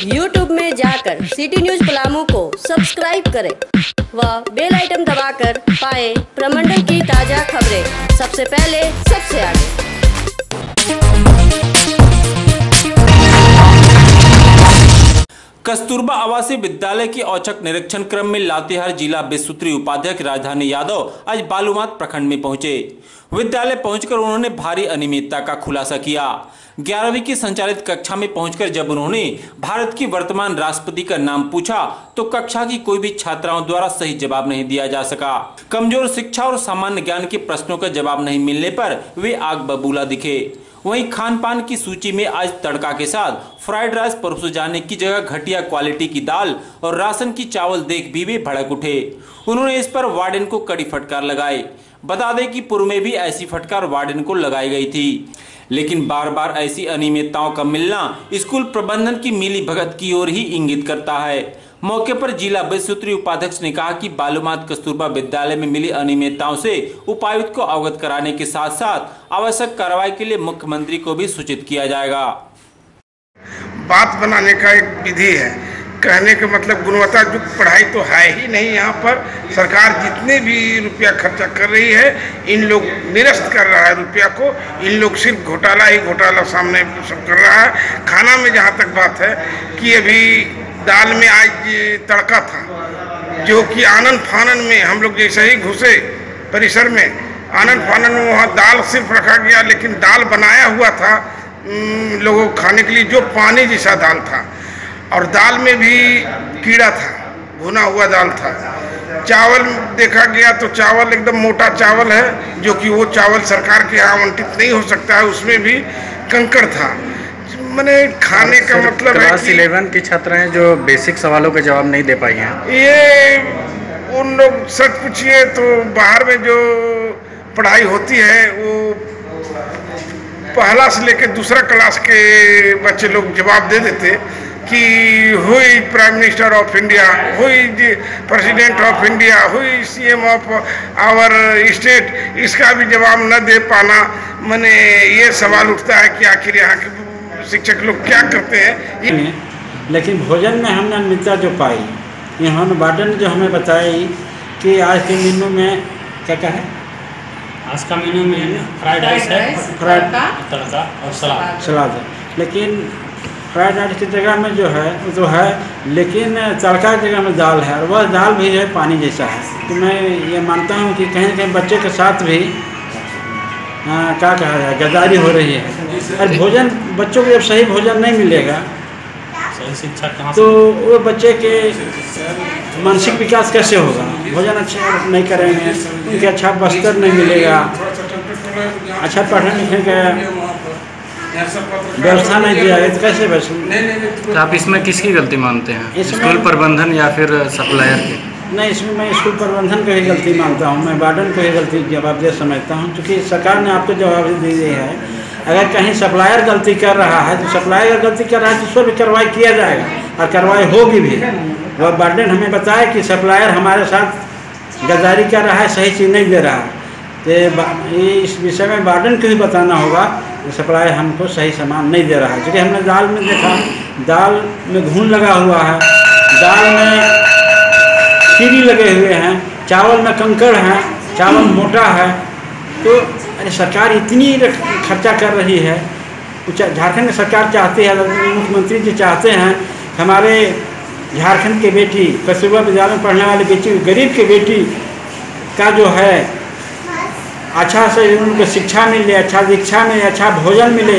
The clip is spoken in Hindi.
YouTube में जाकर सिटी न्यूज़ पलामू को सब्सक्राइब करें व बेल आइटम दबाकर पाए प्रमंडल की ताज़ा खबरें। सबसे पहले, सबसे आगे। कस्तूरबा आवासीय विद्यालय के औचक निरीक्षण क्रम में लातेहार जिला विश्वसूत्री उपाध्यक्ष राजधानी यादव आज बालूमाथ प्रखंड में पहुँचे। विद्यालय पहुंचकर उन्होंने भारी अनियमितता का खुलासा किया। ग्यारहवीं की संचालित कक्षा में पहुंचकर जब उन्होंने भारत की वर्तमान राष्ट्रपति का नाम पूछा तो कक्षा की कोई भी छात्राओं द्वारा सही जवाब नहीं दिया जा सका। कमज़ोर शिक्षा और सामान्य ज्ञान के प्रश्नों का जवाब नहीं मिलने पर वे आग बबूला दिखे। वहीं खान पान की सूची में आज तड़का के साथ फ्राइड राइस परोसे जाने की जगह घटिया क्वालिटी की दाल और राशन की चावल देख भी वे भड़क उठे। उन्होंने इस पर वार्डन को कड़ी फटकार लगाई। बता दें कि पूर्व में भी ऐसी फटकार वार्डन को लगाई गई थी। लेकिन बार बार ऐसी अनियमितताओं का मिलना स्कूल प्रबंधन की मिली भगत की ओर ही इंगित करता है। मौके पर जिला विश्वसूत्री उपाध्यक्ष ने कहा कि बालूमाथ कस्तूरबा विद्यालय में मिली अनियमितताओं से उपायुक्त को अवगत कराने के साथ साथ आवश्यक कार्रवाई के लिए मुख्यमंत्री को भी सूचित किया जाएगा। बात बनाने का एक विधि है। कहने का मतलब गुणवत्ता युक्त पढ़ाई तो है ही नहीं यहाँ पर। सरकार जितने भी रुपया खर्चा कर रही है, इन लोग निरस्त कर रहा है रुपया को। इन लोग सिर्फ़ घोटाला ही घोटाला सामने सब कर रहा है। खाना में जहाँ तक बात है कि अभी दाल में आज तड़का था, जो कि आनंद फानन में हम लोग जैसे ही घुसे परिसर में, आनंद फानन में वहाँ दाल सिर्फ़ रखा गया, लेकिन दाल बनाया हुआ था लोगों को खाने के लिए, जो पानी जैसा दाल था। और दाल में भी कीड़ा था, भुना हुआ दाल था। चावल देखा गया तो चावल एकदम मोटा चावल है, जो कि वो चावल सरकार के यहाँ आवंटित नहीं हो सकता है, उसमें भी कंकड़ था। मैंने खाने का मतलब है क्लास इलेवन की छात्र हैं जो बेसिक सवालों के जवाब नहीं दे पाई हैं। ये उन लोग सच पूछिए तो बाहर में जो पढ़ाई होती है वो पहला से लेकर दूसरा क्लास के बच्चे लोग जवाब दे देते कि हुई प्राइम मिनिस्टर ऑफ़ इंडिया हुई प्रेसिडेंट ऑफ़ इंडिया हुई सीएम ऑफ़ आवर स्टेट इसका भी जवाब न दे पाना। मैंने ये सवाल उठता है कि आखिर यहाँ के शिक्षक लोग क्या करते हैं? लेकिन भोजन में हमने अनियमितता जो पाई इन्होंने वार्डन जो हमें बताई कि आज के मेनू में क्या क्या है? आज का मेनू में फ्राइड राइस है फ्राइड तड़का और सलाद। सलाद है। लेकिन फ्राइड राइस की जगह में जो है वो तो है लेकिन तड़का की जगह में दाल है और वह दाल भी है पानी जैसा है। तो मैं ये मानता हूँ कि कहीं कहीं बच्चे के साथ भी क्या कहा जाए गद्दारी हो रही है। और भोजन बच्चों को जब सही भोजन नहीं मिलेगा सही शिक्षा कहाँ तो वो बच्चे के मानसिक विकास कैसे होगा? भोजन अच्छा नहीं करेंगे उनके अच्छा बस्तर नहीं मिलेगा अच्छा पढ़ने लिखने का व्यवस्था नहीं दिया तो कैसे बस तो आप इसमें किसकी गलती मानते हैं? स्कूल प्रबंधन या फिर सप्लायर की? नहीं, इसमें मैं स्कूल प्रबंधन को ही गलती मानता हूँ, मैं वार्डन को ही गलती जवाबदेह समझता हूँ, क्योंकि सरकार ने आपको जवाब दी है। अगर कहीं सप्लायर गलती कर रहा है तो सप्लायर गलती कर रहा है तो उस पर भी कार्रवाई किया जाएगा, और कार्रवाई होगी भी। वह वार्डन हमें बताया कि सप्लायर हमारे साथ गद्दारी कर रहा है, सही चीज़ नहीं दे रहा है। तो इस विषय में वार्डन को ही बताना होगा कि सप्लायर हमको सही सामान नहीं दे रहा है। क्योंकि हमने दाल में देखा, दाल में घून लगा हुआ है, दाल में कीड़ी लगे हुए हैं, चावल में कंकड़ है, चावल मोटा है तो अरे सरकार इतनी खर्चा कर रही है। झारखंड सरकार चाहती है, मुख्यमंत्री जी चाहते हैं हमारे झारखंड के बेटी, कस्तूरबा विद्यालय में पढ़ने वाली बेटी, गरीब के बेटी का जो है अच्छा से उनको शिक्षा मिले अच्छा दीक्षा मिले अच्छा भोजन मिले।